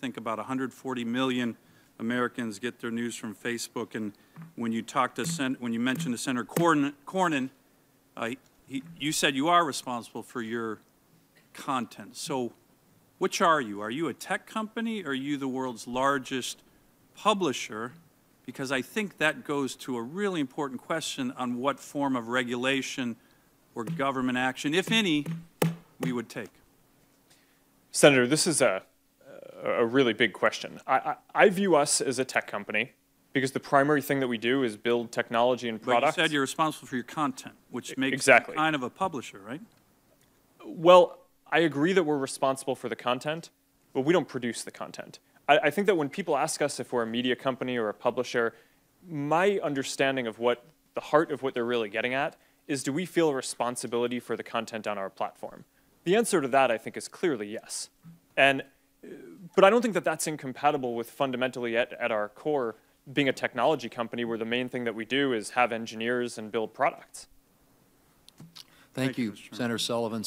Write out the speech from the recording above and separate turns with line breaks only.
think about 140 million Americans get their news from Facebook, and when you talked to, Sen- when you mentioned to Senator Corn- Cornyn, uh, he- you said you are responsible for your content. So which are you? Are you a tech company, or are you the world's largest publisher? Because I think that goes to a really important question on what form of regulation or government action, if any, we would take.
Senator, this is a, a really big question. I, I, I view us as a tech company because the primary thing that we do is build technology and products.
But you said you're responsible for your content, which makes you
Exactly.
kind of a publisher, right?
Well, I agree that we're responsible for the content, but we don't produce the content. I, I think that when people ask us if we're a media company or a publisher, my understanding of what the heart of what they're really getting at is do we feel a responsibility for the content on our platform? The answer to that, I think, is clearly yes. And, but I don't think that that's incompatible with fundamentally at, at our core being a technology company where the main thing that we do is have engineers and build products.
Thank
Thank
you,
you, Senator Sullivan.